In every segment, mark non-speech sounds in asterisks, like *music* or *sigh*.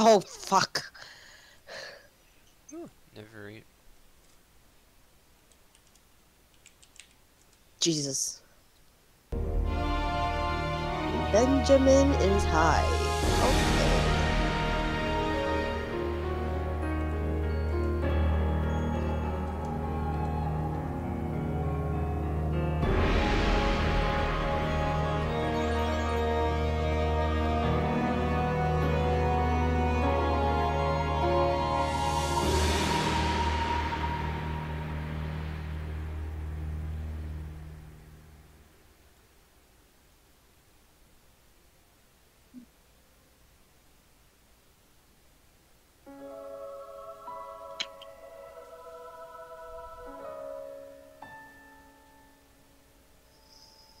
Oh, fuck. Never eat. Jesus. Benjamin is high. Okay.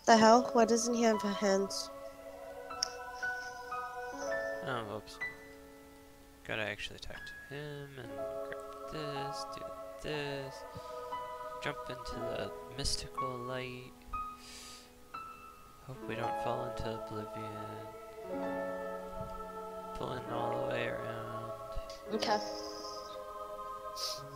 The hell? Why doesn't he have hands? Oh, oops. Gotta actually talk to him and grab this, do this, jump into the mystical light. Hope we don't fall into oblivion. Pulling all the way around. Okay. Hmm.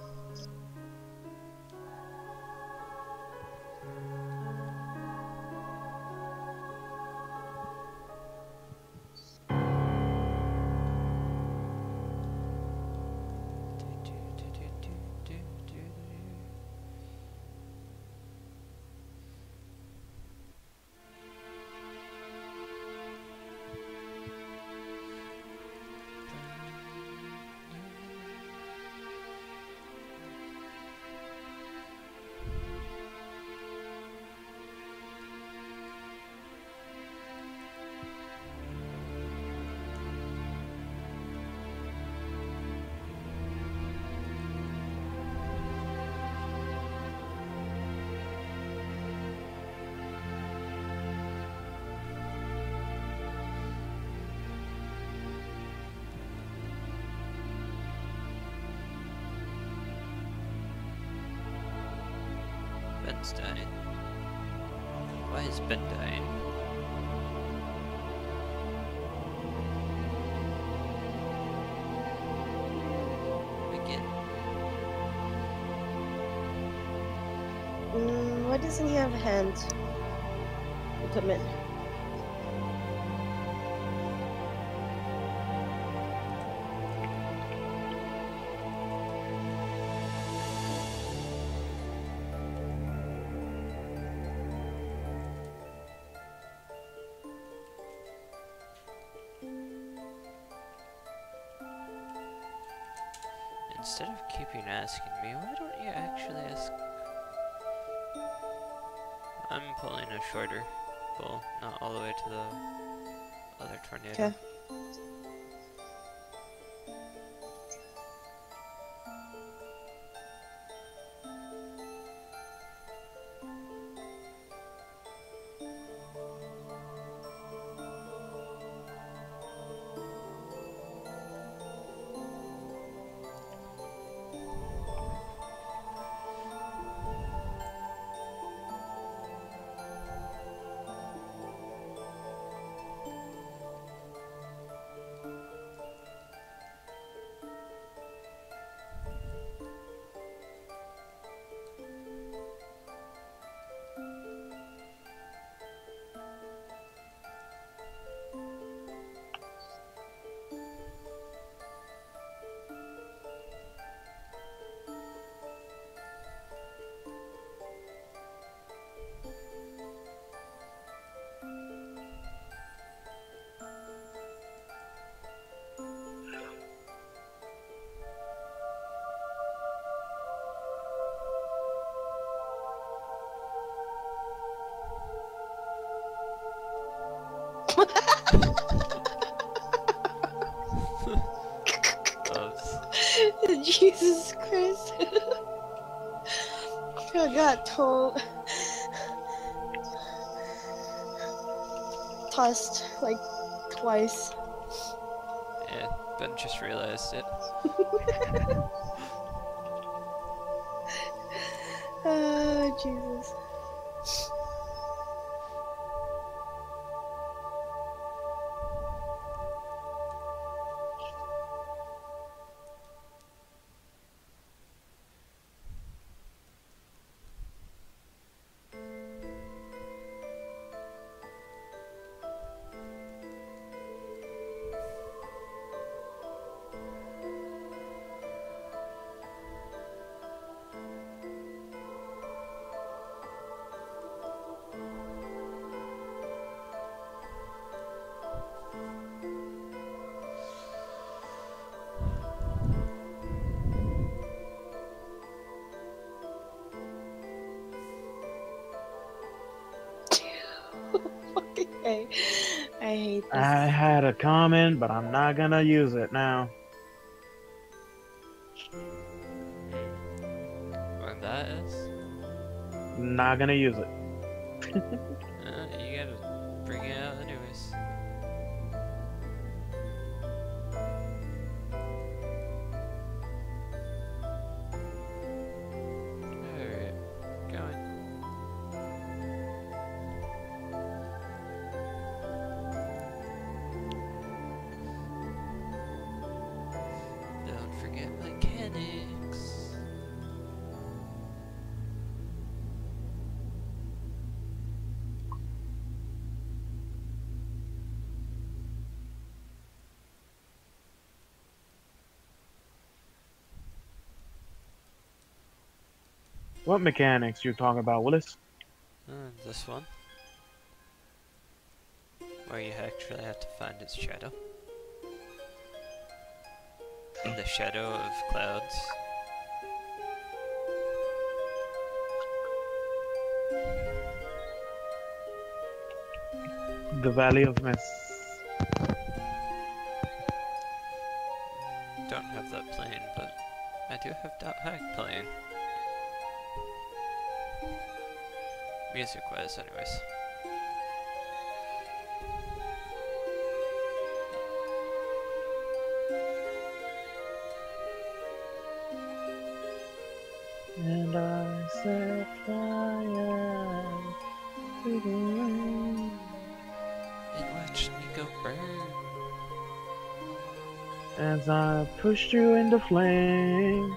Ben's dying. Why is Ben dying? Again. Mm, why doesn't he have a hands? Equipment. Instead of keeping asking me, why don't you actually ask? I'm pulling a shorter pull, not all the way to the other tornado. Okay. *laughs* Jesus Christ. *laughs* I got told. Tossed like twice. Yeah, Ben just realized it. Oh, *laughs* Jesus. I *laughs* I hate this. I had a comment, but I'm not gonna use it now. What that is? Not gonna use it. *laughs* What mechanics you talking about, Willis? Uh, this one. Where you actually have to find its shadow. In the shadow of clouds. The Valley of Mist. Don't have that plane, but I do have that Hack playing. Music wise, anyways. And I set fire to the rain. And watch me go burn. As I pushed you into flame.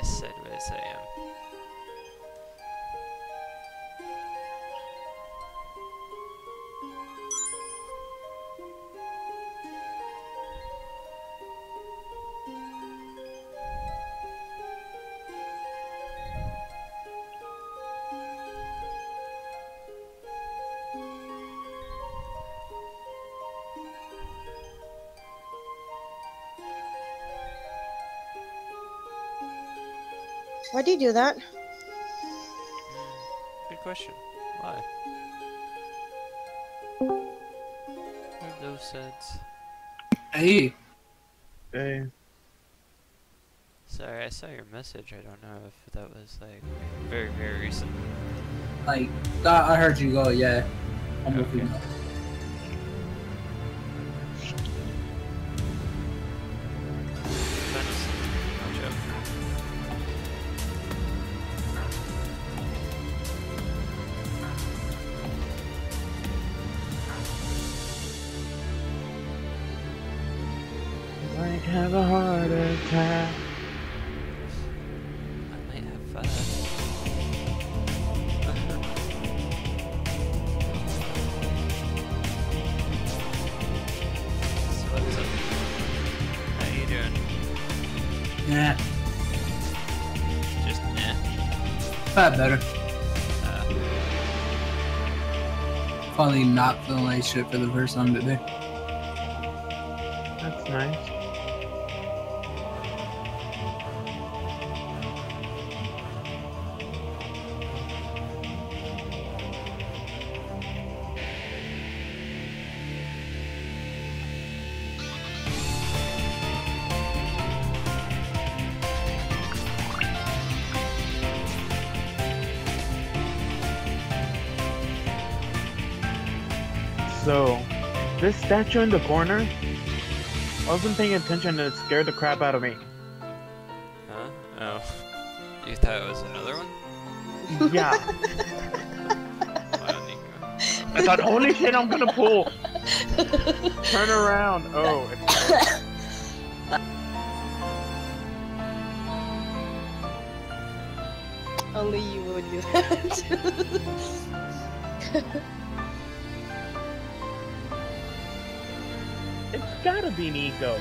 Yes, sideways I am. Why do you do that? Good question. Why? What are those sets? Hey, Hey, Sorry, I saw your message. I don't know if that was like very, very recent. like I heard you go. Yeah, I'm with you Okay. now. Fantasy. Might have a heart attack. I might have fun. so what's up? How you doing? Yeah, Just eh. got better. Uh, Finally not feeling like shit for the first time today. Statue in the corner, I wasn't paying attention and it scared the crap out of me. huh? Oh. You thought it was another one? Yeah, *laughs* I thought, holy shit, I'm gonna pull. Turn around. Oh, *coughs* Only you would do that. *laughs* gotta be Nicko.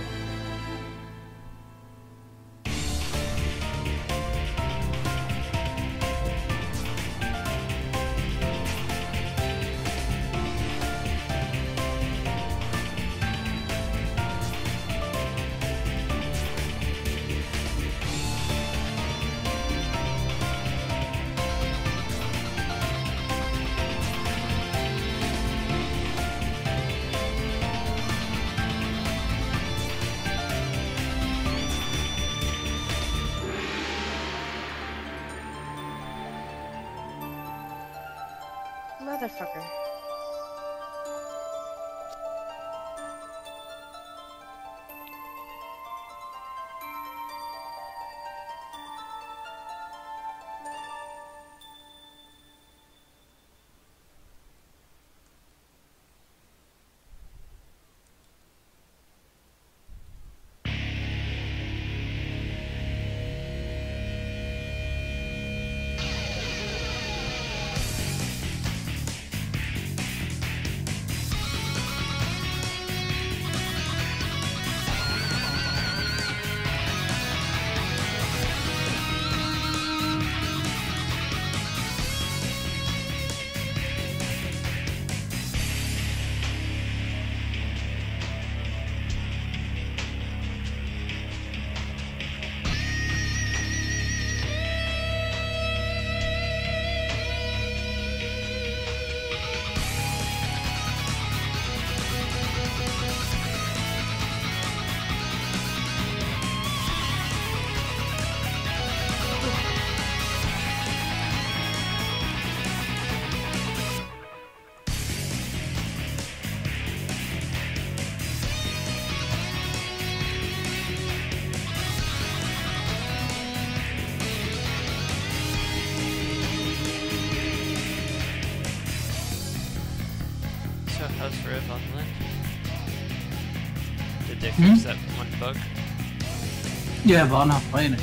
Yeah, but I'm not playing it.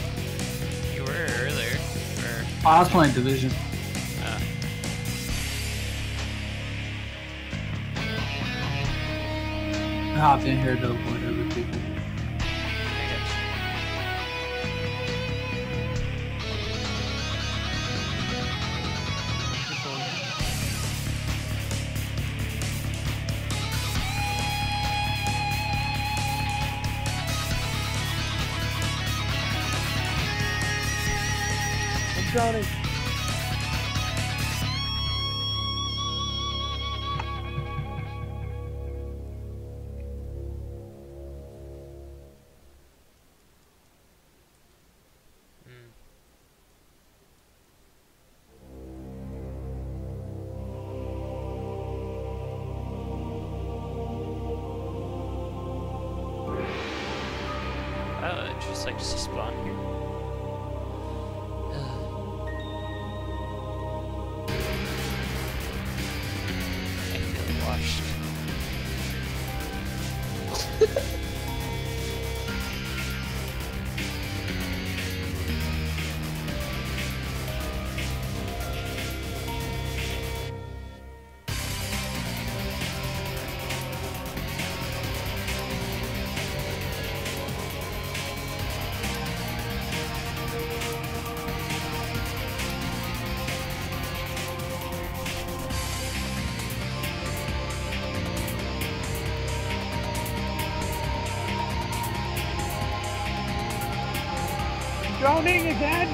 You were earlier. Or Oh, I was playing Division. uh, I hopped in here to avoid other drowning again.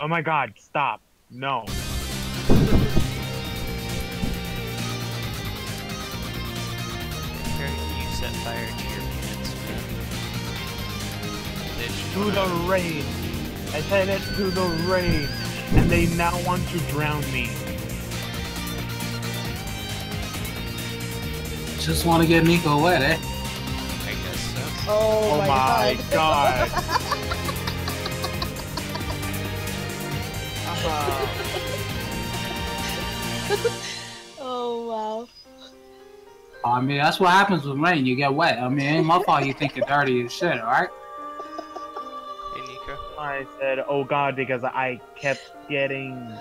Oh my god, stop. No. Here, you set fire to your pants, man. Bitch, To the rain. I said it to the rain. And they now want to drown me. Just want to get Nicko wet, eh? I guess so. Oh, Oh my, my god. god. *laughs* Uh, oh wow. I mean, that's what happens with rain. You get wet. I mean, it ain't my fault you think you're dirty as shit, alright? Hey, Nicko. I said, oh god, because I kept getting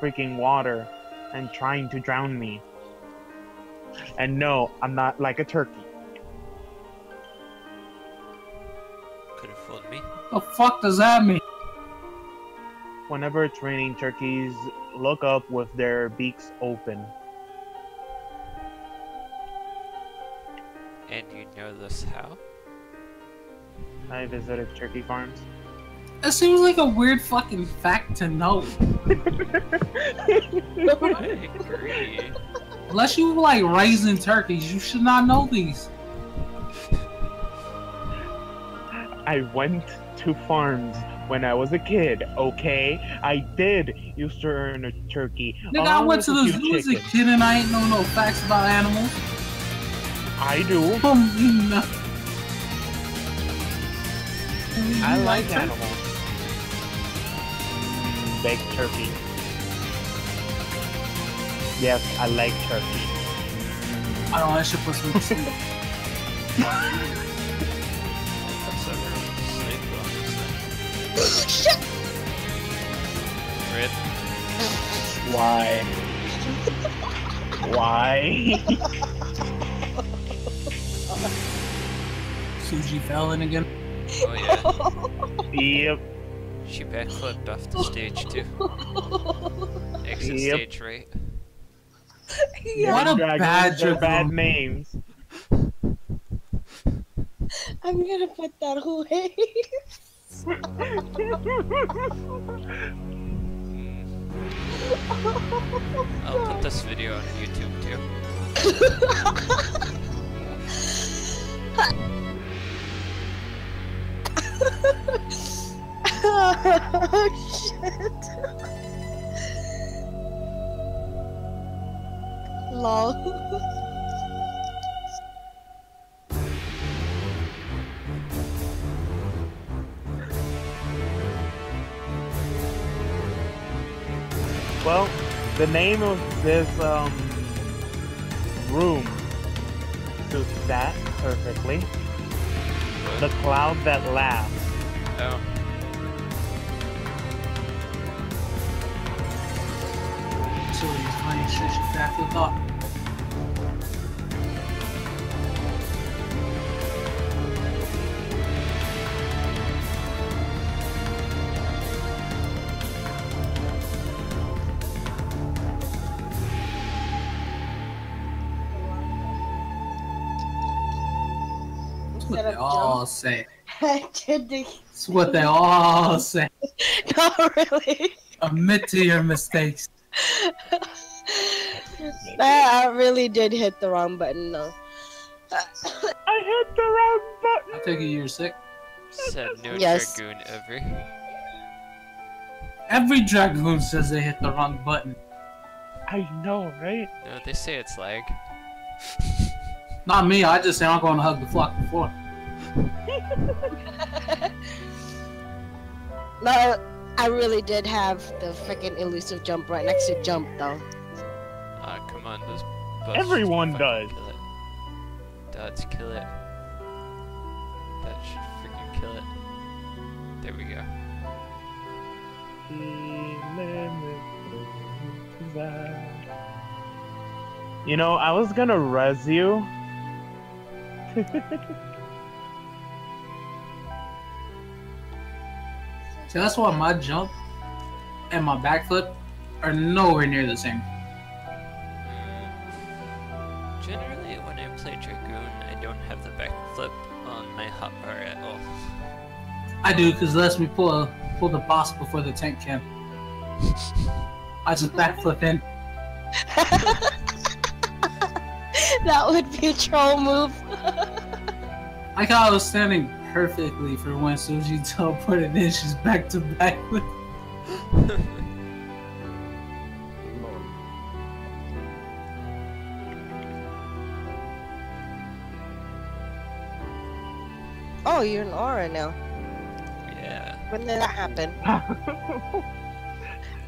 freaking water and trying to drown me. And no, I'm not like a turkey. Could have fooled me. The fuck does that mean? Whenever it's raining, turkeys look up with their beaks open. And you know this how? I visited turkey farms. That seems like a weird fucking fact to know. Unless you like raising turkeys, you should not know these. I went to farms when I was a kid, okay? I did used to earn a turkey. Nigga, I went to the zoo as a kid and I ain't know no facts about animals. I do. Um, you. I like animals. Baked turkey. Yes, I like turkey. I don't know, that *laughs* shit puts to sleep. That's over. Sleep well. Shit. Rip. Why? Why? Suji fell in again. Oh yeah. *laughs* yep. She backflipped off the *laughs* stage too. Exit Yep. stage right. *laughs* yeah, What a Dragons bad are bad names. I'm gonna put that away. Mm. I'll put this video on YouTube too. *laughs* oh shit. Lol. Well, the name of this um room suits that perfectly. The cloud that laughs. Oh. So he's funny shit, she backflipped off. That's what they all say. That's what they all say. Not really. Admit to your mistakes. *laughs* *laughs* I, I really did hit the wrong button though. I hit the wrong button. I button. take it you're sick. Said no Yes. dragoon ever. Every dragoon says they hit the wrong button. I know, right? No, they say it's lag. *laughs* Not me, I just say I'm going to hug the flock before. *laughs* no, I really did have the freaking elusive jump right next to jump though. Come on, those buffs Everyone should does. fucking Kill it. Dots kill it. That should freaking kill it. There we go. You know, I was gonna res you. *laughs* See, that's why my jump and my backflip are nowhere near the same. Generally, when I play Dragoon, I don't have the backflip on my hotbar at all. I do because it lets me pull a, pull the boss before the tank can. I just backflip in. *laughs* that would be a troll move. Like how I was standing perfectly for when Suji *laughs* teleported in, she's back to back with. Oh, you're an Au Ra now. yeah. When did that happen? *laughs*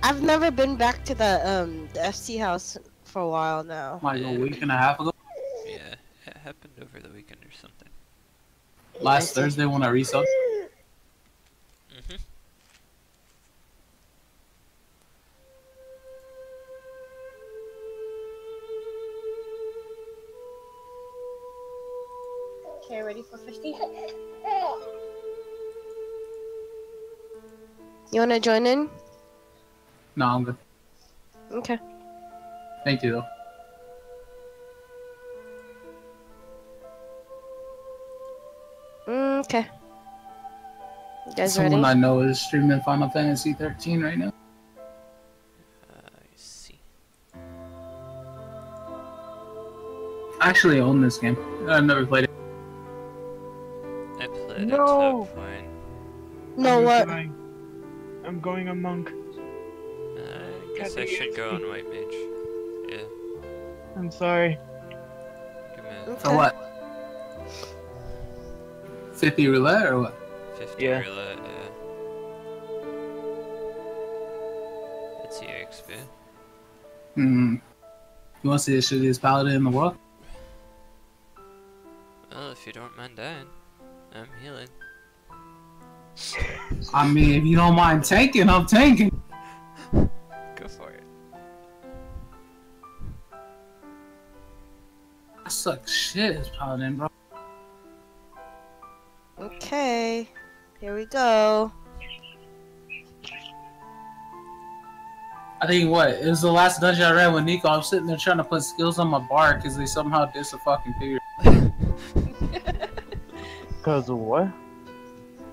I've never been back to the um the FC house for a while now. Like a week and a half ago. Yeah. It happened over the weekend or something. Last Thursday when I resubbed. You wanna join in? No, I'm good. Okay. Thank you though. Mm, okay. You guys Someone I ready? know is streaming Final Fantasy 13 right now. I see. I actually own this game. I've never played it. I played No. at top point. No, I'm what? Going- I'm going a monk. I guess I Happy should go on XP. White Mage. Yeah. I'm sorry. Give me Okay. For what? 50 roulette or what? a 50 Yeah. roulette. Yeah. It's EXP. Hmm. You want to see the shittiest paladin in the world? I mean, if you don't mind tanking, I'm tanking. Go for it. I suck shit as paladin, bro. Okay. Here we go. I think what it was the last dungeon I ran with Nicko. I'm sitting there trying to put skills on my bar because they somehow diss a fucking figure. *laughs* Cause of what?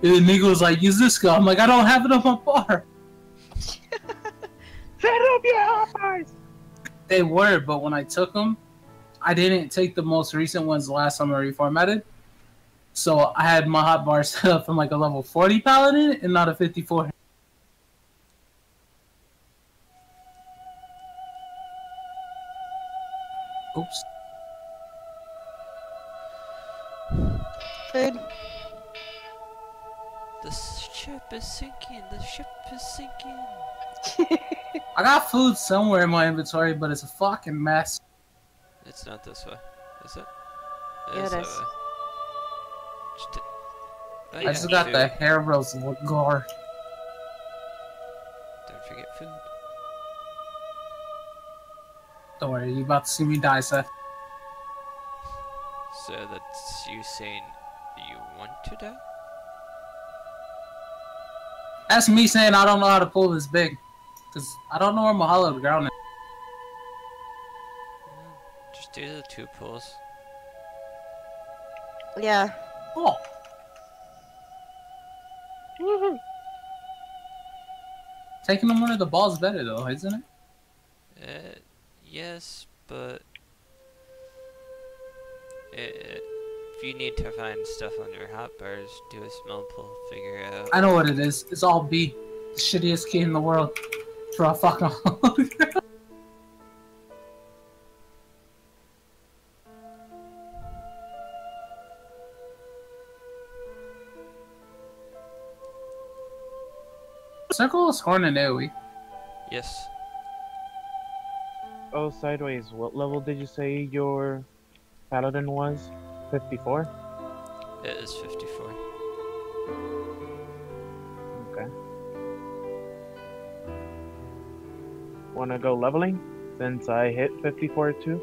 And Nicko was like, "Use this skill." I'm like, "I don't have it on my bar." *laughs* Set up your! They were, but when I took them, I didn't take the most recent ones the last time I reformatted. So I had my hot bar *laughs* set up from like a level 40 paladin and not a 54. Got food somewhere in my inventory, but it's a fucking mess. It's not this way, is it? Yeah, it that is. way. Just t- oh, I just got food. the hair rose gar. Don't forget food. Don't worry, you about to see me die, Seth. So that's you saying you want to die? That's me saying I don't know how to pull this big. Because I don't know where my hallowed ground is. Just do the two pulls. Yeah. Oh, Woohoo. taking them under the ball is better though, isn't it? Uh, yes, but i if you need to find stuff on your hotbars, do a smell pull, figure it out. I know what it is. It's all B. The shittiest key in the world. For a fucking hallowed. Circle of Scorn and AoE. Yes, Oh, sideways. What level did you say your paladin was? 54? it is 54. Wanna go leveling? Since I hit 54 too?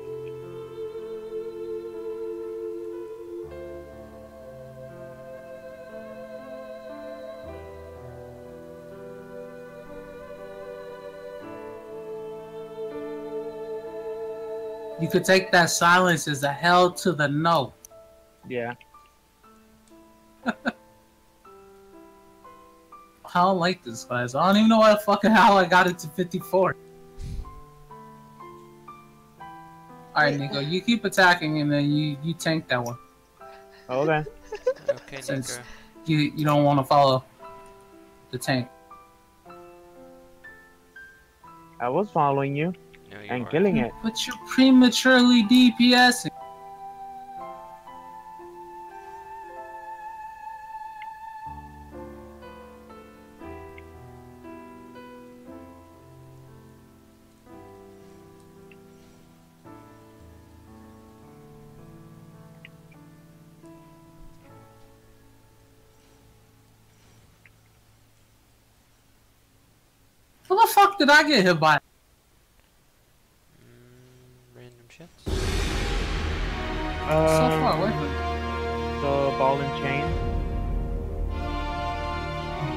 You could take that silence as a hell to the no. Yeah. *laughs* I don't like this class. I don't even know why the fucking how I got it to 54. Alright, Nicko, you keep attacking and then you, you tank that one. Okay. Okay, Since- Nicko. You you don't want to follow the tank. I was following you No, you and are. killing it. But you're prematurely DPSing. Did I get hit by? Mm, random shits. so far Um, away from the ball and chain.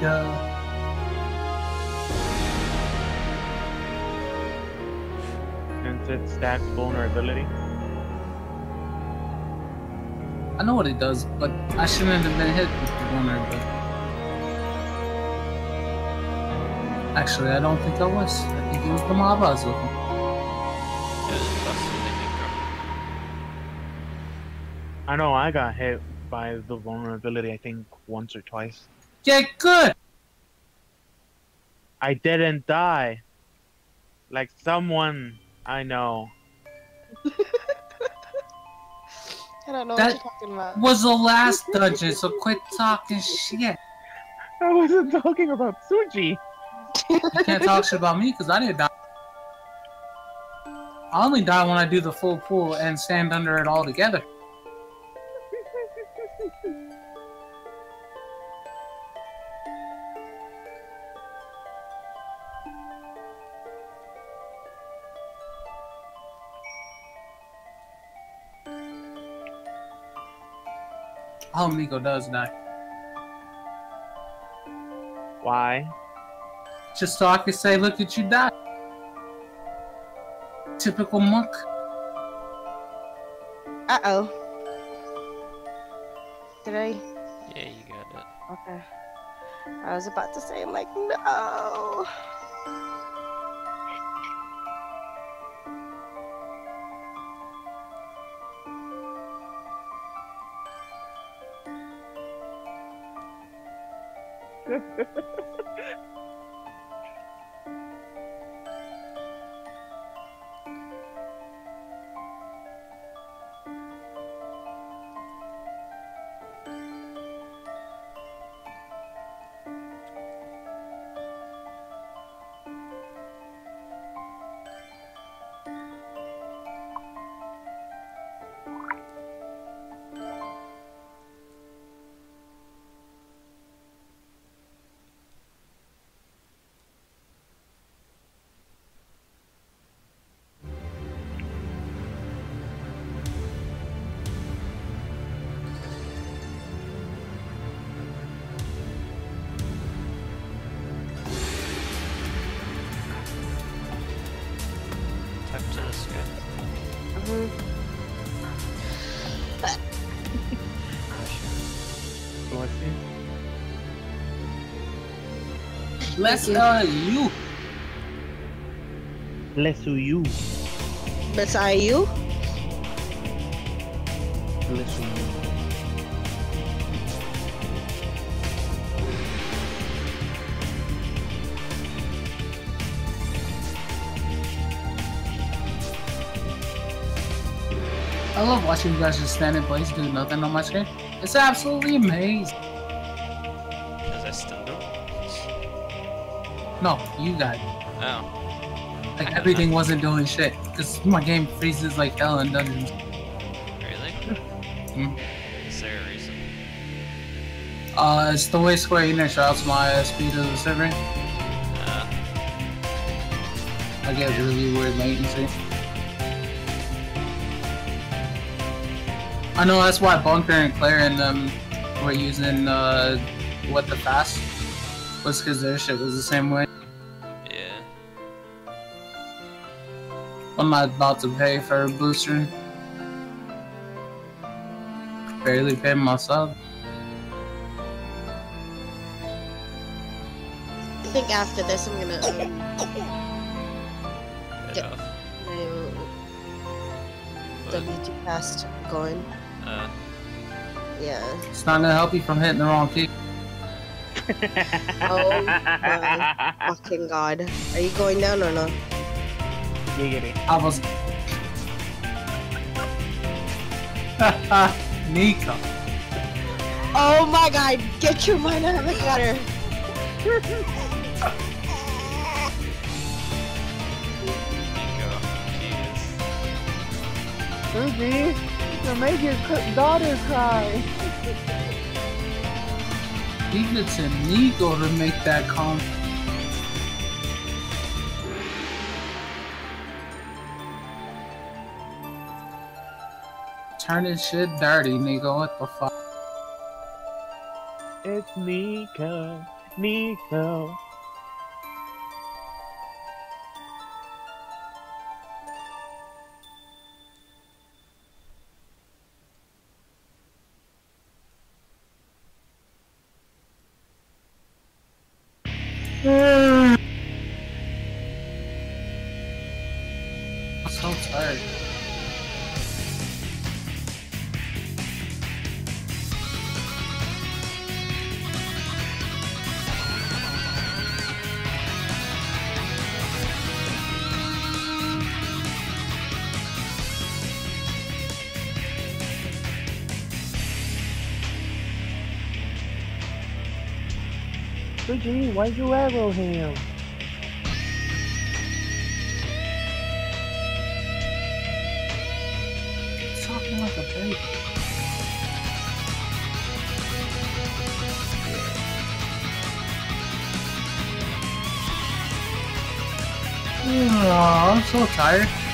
Duh. Since it stacks vulnerability. I know what it does, but I shouldn't have been hit with the vulnerability. Actually, I don't think I was. I think it was the mob I was looking. Yeah, this busted it, Nicko. I know I got hit by the vulnerability. I think once or twice. Get good! I didn't die. Like someone I know. *laughs* I don't know That- what you're talking about. Was the last dungeon, so quit talking shit. *laughs* I wasn't talking about Suji. You can't talk shit about me because I didn't die. I only die when I do the full pull and stand under it all together. I hope Nicko does die. Why? Just so I can say, look at you die. Typical monk. Uh oh. Did I? Yeah, you got it. Okay. I was about to say, I'm like, no. *laughs* Let's uh, you. Bless you. Beside you? Bless you. I love watching you guys just stand in place do nothing on my screen. It's absolutely amazing. No, you guys. Oh, Like everything wasn't doing shit because my game freezes like hell in dungeons. really? Hmm. Is there a reason? Uh, it's the way Square Enix routes my speed of the server. Uh, I get really weird latency. I know that's why Bunker and Claire and them were using uh, what the fast was because their shit was the same way. I'm not about to pay for a booster. Barely pay myself. I think after this, I'm gonna um, Get Yeah. off. my What? WT cast going. Uh, Yeah. It's not gonna help you from hitting the wrong key. Oh my *laughs* fucking god. Are you going down or not? Giggity. I was. Nicko. Oh my god, get your mind out of the gutter. Nicko. Jeez. Susie, you made your c- daughter cry. Leave it to Nicko to make that comment. Turning shit dirty, Nicko. What the fuck? It's Nicko, Nicko. Susie, why'd you arrow him? Talking like a baby. Oh, I'm so tired.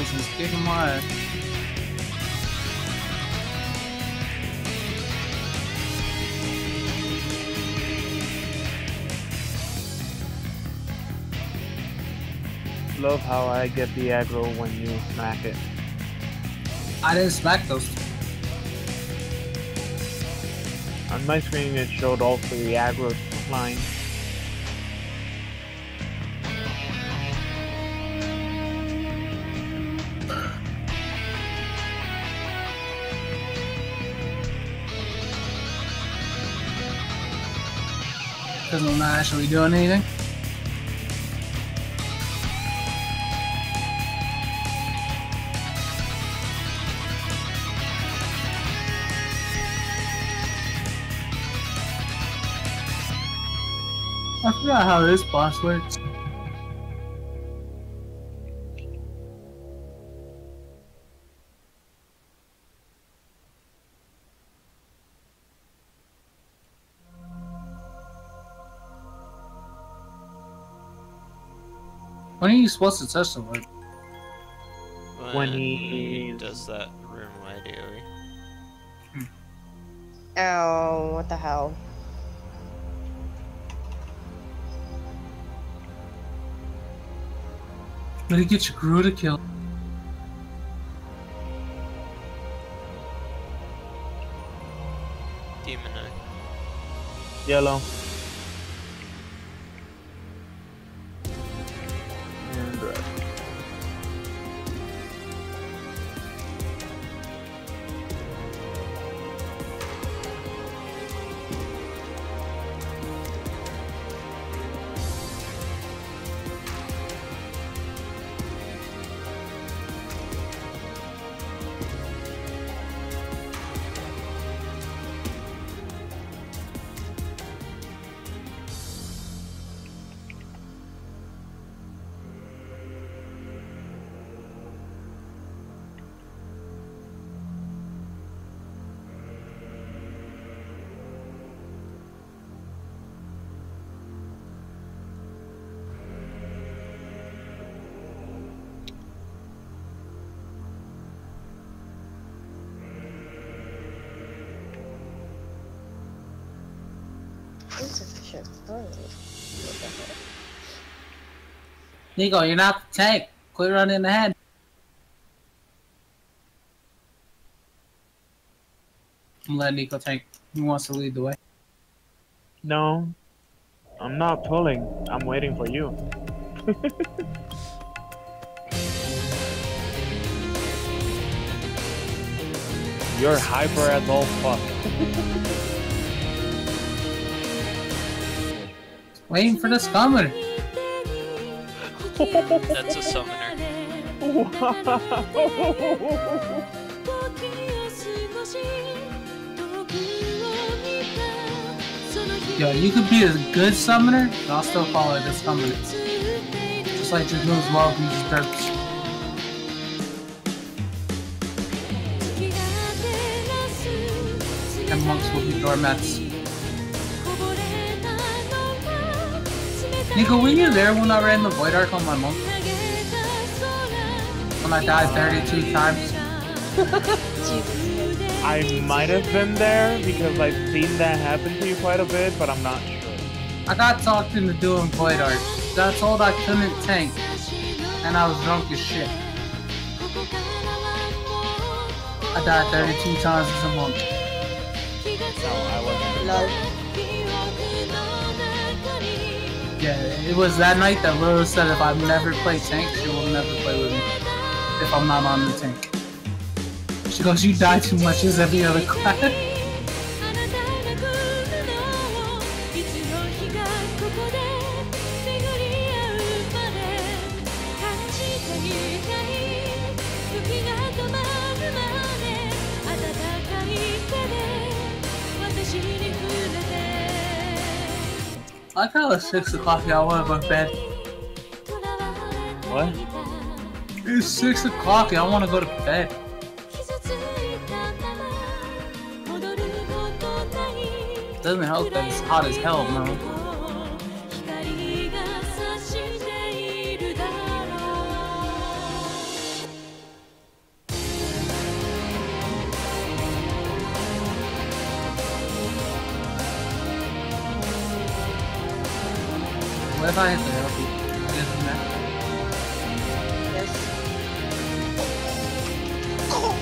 Other than this, is kicking my ass. Love how I get the aggro when you smack it. I didn't smack those. On my screen, it showed all three aggro Because I'm not actually doing anything. I forgot how this boss works. When are you supposed to touch the word? When he- does that room ideally. Hmm. Oh, what the hell? But he gets your crew to kill. Demon Eye. Yellow. Shit. Oh, what the heck? Nicko, you're not the tank. Quit running ahead. I'm letting Nicko tank. He wants to lead the way. No, I'm not pulling. I'm waiting for you. *laughs* You're hyper as all fuck. *laughs* Waiting for the summoner. That's a summoner. Yo, you could be a good summoner, but I'll still call it a summoner. Just like Dragoon's Love uses derps. And monks will be doormats. Nicko, were you there when I ran the Void Ark on my mom? When I died 32 times? *laughs* I might have been there because I've seen that happen to you quite a bit, but I'm not sure. I got talked into doing Void Ark. Got told I couldn't tank, and I was drunk as shit. I died 32 times as a monk. No, I wasn't. Lol. Yeah, it was that night that Lilith said if I never play tank, she will never play with me. If I'm not on the tank. She goes, you die too much as every other class. *laughs* I like how it's 6 o'clock, y'all wanna go to bed. What? It's 6 o'clock, y'all wanna go to bed. Doesn't help that it's hot as hell, man. voy a dejar esto, ya lo sí. Yes. Oh.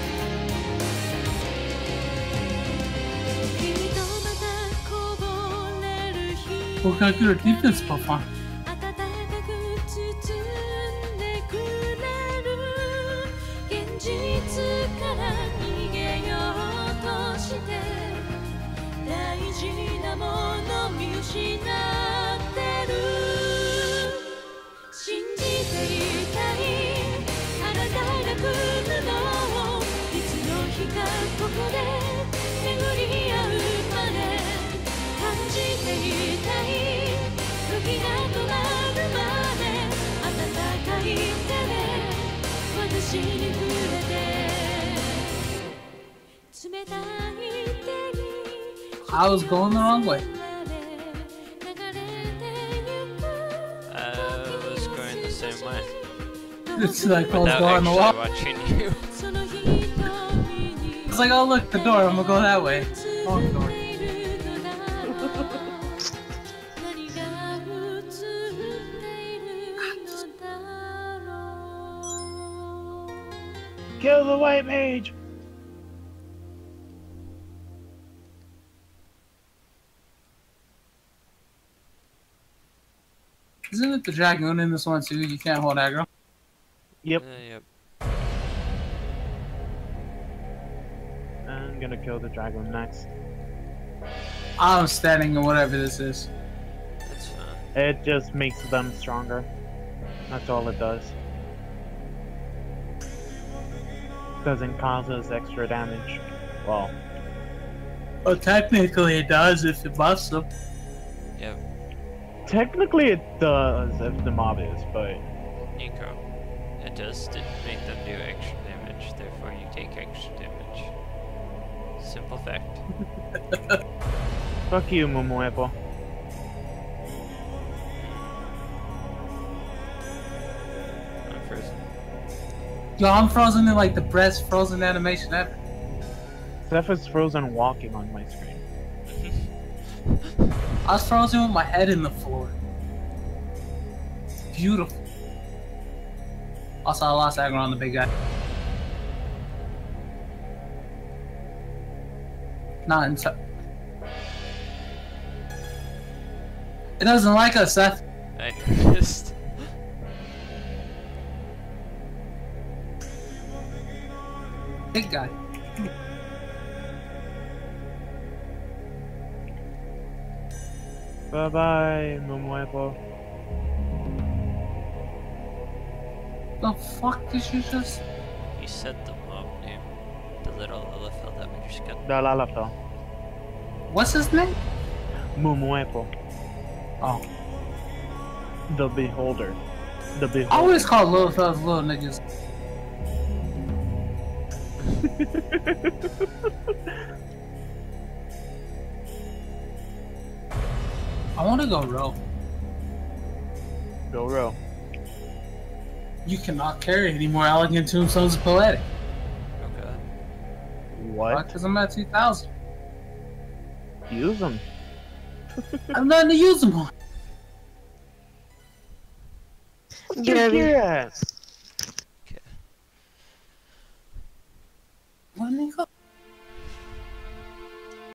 僕が来るって言ってんすパパ。It's like Cole's on the wall. Watching you. *laughs* It's like, oh look, the door, I'm gonna go that way. Oh, door. Kill the white mage! Isn't it the dragoon in this one too? You can't hold aggro. Yep, Uh, yep. I'm gonna kill the dragon next. I'm standing in whatever this is. That's fine. It just makes them stronger. That's all it does. Doesn't cause us extra damage. Well, Well, technically it does if it buffs them. Yep. technically it does if the mob is, but Nicko. It does make them do extra damage, therefore you take extra damage. Simple fact. *laughs* fuck you, Momoepo. I'm frozen. Yo, I'm frozen in like the best frozen animation ever. Zeph is frozen walking on my screen. I was frozen with my head in the floor. Beautiful. Also, I lost aggro on the big guy. Not in t- It doesn't like us, Seth. I noticed. *laughs* Big guy. Bye bye, Momoepo. The fuck did you just? You said the mob name. The little Lilithel that made your skin. The Lalafell. What's his name? Momoepo. Oh, The Beholder. The Beholder. I always call little fellas little niggas. *laughs* I want to go row. Go row. You cannot carry any more Allagan tomestones of poetic. Okay. What? Because I'm at 2,000. Use them. *laughs* I'm nothing to use them on. Gabby. Yeah. Okay. Let me go.